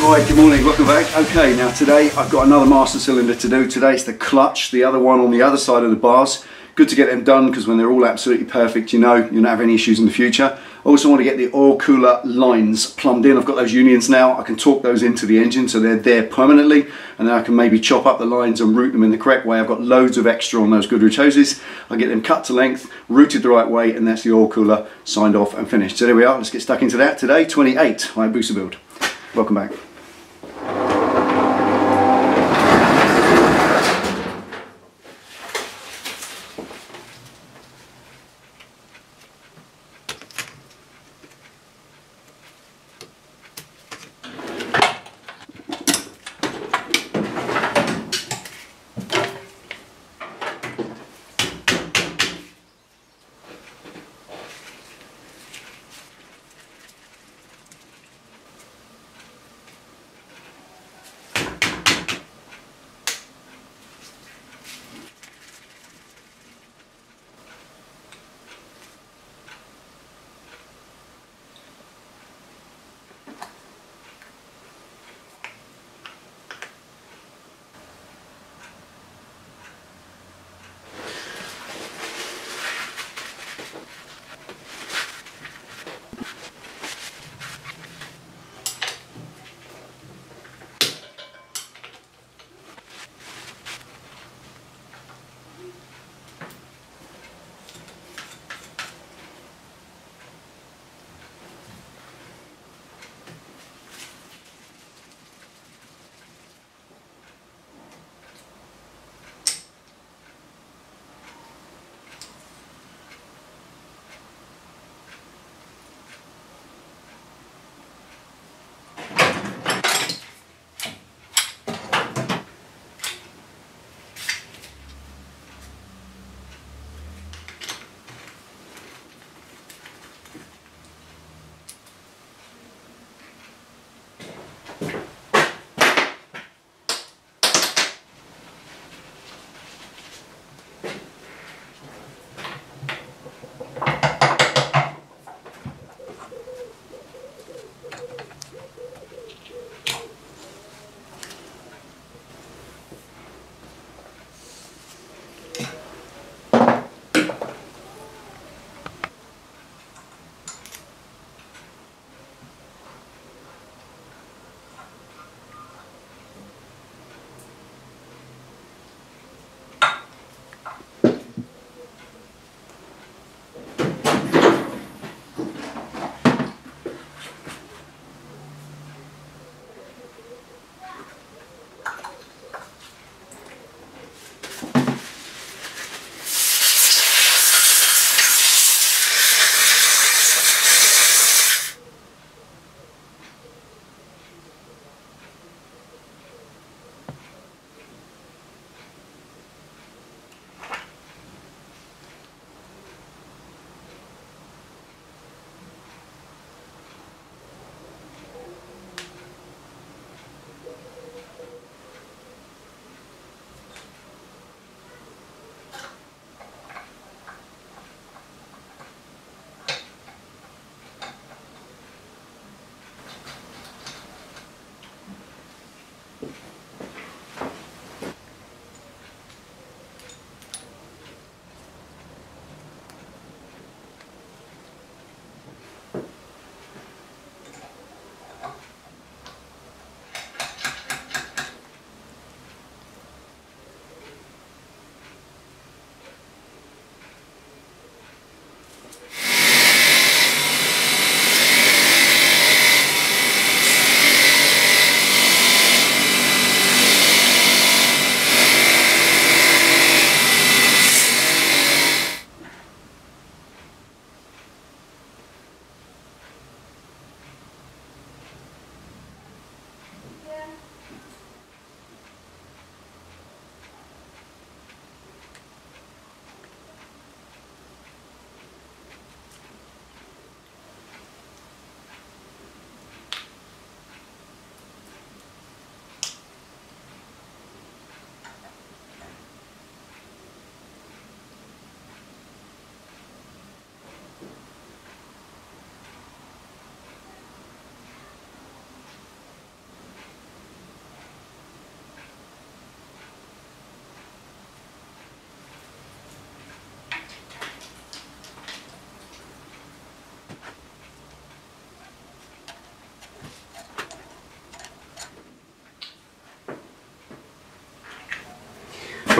Right, good morning, welcome back. Okay, now today I've got another master cylinder to do. Today it's the clutch, the other one on the other side of the bars. Good to get them done because when they're all absolutely perfect, you know you'll not have any issues in the future. Also want to get the oil cooler lines plumbed in. I've got those unions now. I can torque those into the engine so they're there permanently and then I can maybe chop up the lines and route them in the correct way. I've got loads of extra on those Goodridge hoses. I get them cut to length, routed the right way and that's the oil cooler signed off and finished. So there we are, let's get stuck into that. Today, 28 Hayabusa build. Welcome back.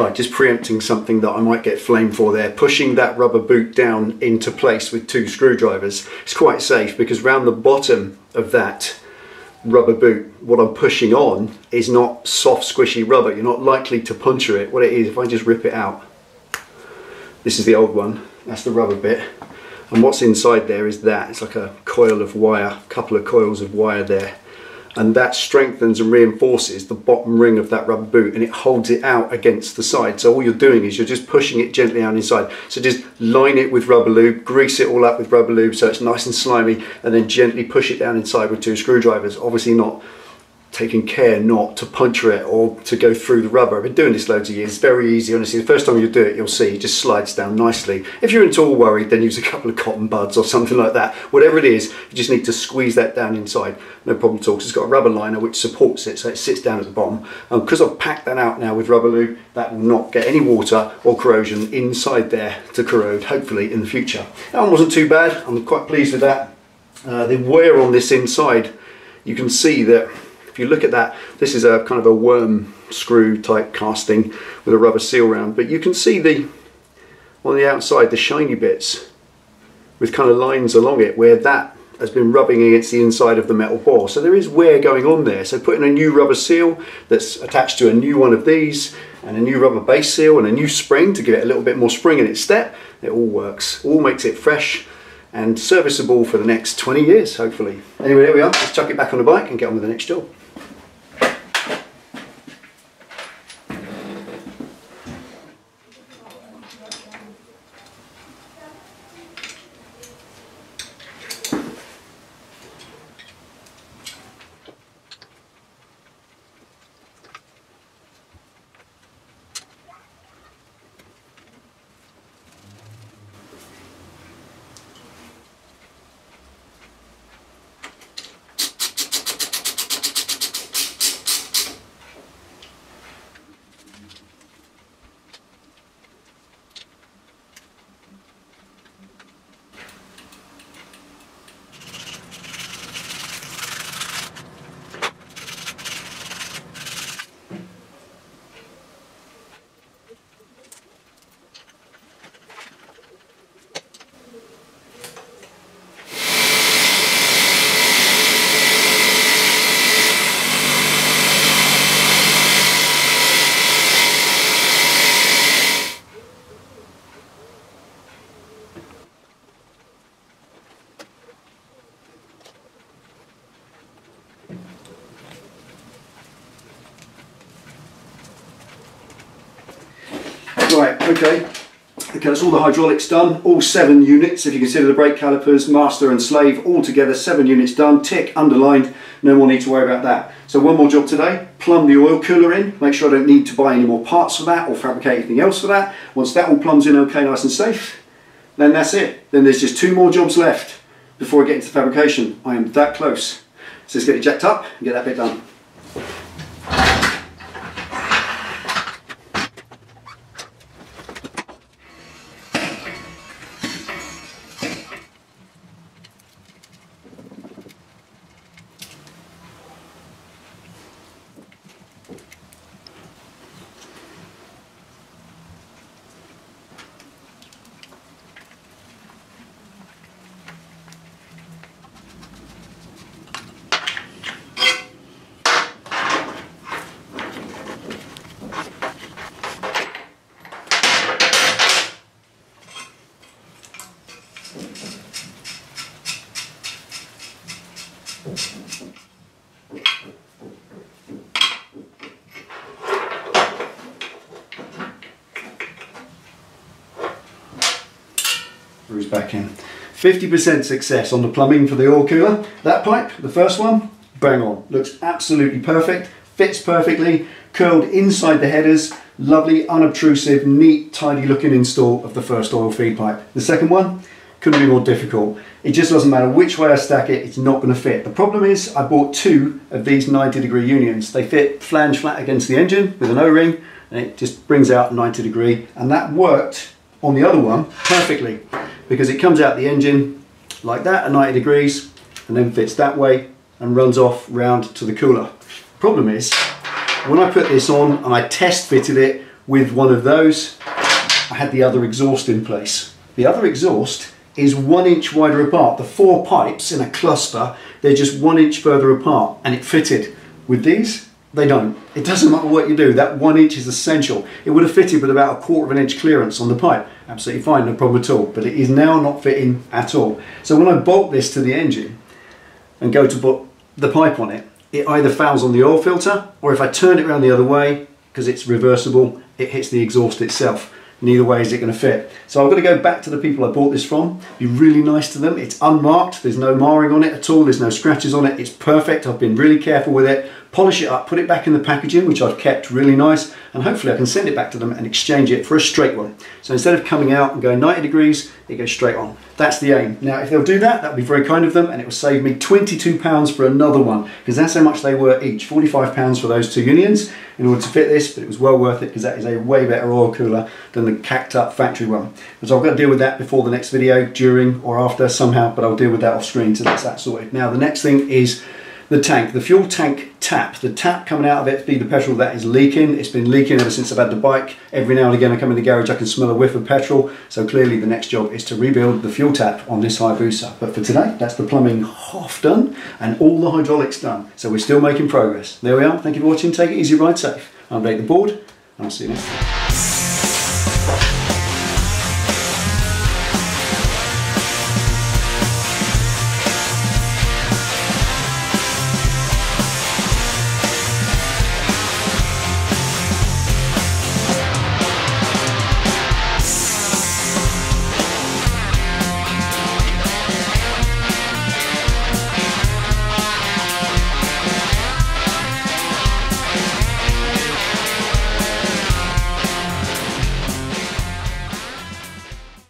Right, just preempting something that I might get flame for there. Pushing that rubber boot down into place with two screwdrivers It's quite safe because round the bottom of that rubber boot, what I'm pushing on is not soft squishy rubber. You're not likely to puncture it. What it is, if I just rip it out, this is the old one, that's the rubber bit. And what's inside there is that, it's like a coil of wire, a couple of coils of wire there and that strengthens and reinforces the bottom ring of that rubber boot and it holds it out against the side. So all you're doing is you're just pushing it gently out inside. So just line it with rubber lube grease it all up with rubber lube so it's nice and slimy and then gently push it down inside with two screwdrivers. Obviously not taking care not to puncture it or to go through the rubber. I've been doing this loads of years. It's very easy, honestly. The first time you do it, you'll see it just slides down nicely. If you're at all worried, then use a couple of cotton buds or something like that. Whatever it is, you just need to squeeze that down inside. No problem at all, because it's got a rubber liner which supports it, so it sits down at the bottom. And because I've packed that out now with rubber lube, that will not get any water or corrosion inside there to corrode, hopefully, in the future. That one wasn't too bad. I'm quite pleased with that. Uh, the wear on this inside, you can see that if you look at that, this is a kind of a worm screw type casting with a rubber seal round, but you can see the on the outside the shiny bits with kind of lines along it where that has been rubbing against the inside of the metal bore. So there is wear going on there. So putting a new rubber seal that's attached to a new one of these and a new rubber base seal and a new spring to give it a little bit more spring in its step, it all works. All makes it fresh and serviceable for the next 20 years, hopefully. Anyway, there we are. Let's chuck it back on the bike and get on with the next job. Right, okay. Okay, that's all the hydraulics done, all seven units, if you consider the brake calipers, master and slave, all together, seven units done, tick, underlined, no more need to worry about that. So one more job today, plumb the oil cooler in, make sure I don't need to buy any more parts for that or fabricate anything else for that. Once that all plumbs in okay, nice and safe, then that's it. Then there's just two more jobs left before I get into fabrication. I am that close. So let's get it jacked up and get that bit done. Back in. 50% success on the plumbing for the oil cooler. That pipe, the first one, bang on. Looks absolutely perfect, fits perfectly, curled inside the headers, lovely, unobtrusive, neat, tidy looking install of the first oil feed pipe. The second one, couldn't be more difficult. It just doesn't matter which way I stack it, it's not going to fit. The problem is I bought two of these 90 degree unions. They fit flange flat against the engine with an O-ring and it just brings out 90 degree and that worked on the other one perfectly because it comes out the engine like that at 90 degrees and then fits that way and runs off round to the cooler. Problem is, when I put this on and I test fitted it with one of those, I had the other exhaust in place. The other exhaust is one inch wider apart. The four pipes in a cluster, they're just one inch further apart and it fitted. With these, they don't. It doesn't matter what you do, that one inch is essential. It would have fitted with about a quarter of an inch clearance on the pipe. Absolutely fine, no problem at all. But it is now not fitting at all. So when I bolt this to the engine and go to put the pipe on it, it either fouls on the oil filter or if I turn it around the other way, because it's reversible, it hits the exhaust itself. Neither way is it going to fit. So I'm going to go back to the people I bought this from, be really nice to them. It's unmarked, there's no marring on it at all, there's no scratches on it, it's perfect. I've been really careful with it polish it up, put it back in the packaging, which I've kept really nice, and hopefully I can send it back to them and exchange it for a straight one. So instead of coming out and going 90 degrees, it goes straight on. That's the aim. Now, if they'll do that, that would be very kind of them, and it will save me 22 pounds for another one, because that's how much they were each, 45 pounds for those two unions in order to fit this, but it was well worth it because that is a way better oil cooler than the cacked up factory one. So I've got to deal with that before the next video, during or after somehow, but I'll deal with that off screen, so that's that sorted. Now, the next thing is the tank, the fuel tank tap. The tap coming out of it, be the petrol that is leaking. It's been leaking ever since I've had the bike. Every now and again I come in the garage, I can smell a whiff of petrol. So clearly the next job is to rebuild the fuel tap on this Hayabusa. But for today, that's the plumbing half done and all the hydraulics done. So we're still making progress. There we are. Thank you for watching. Take it easy, ride safe. I'll break the board and I'll see you next time.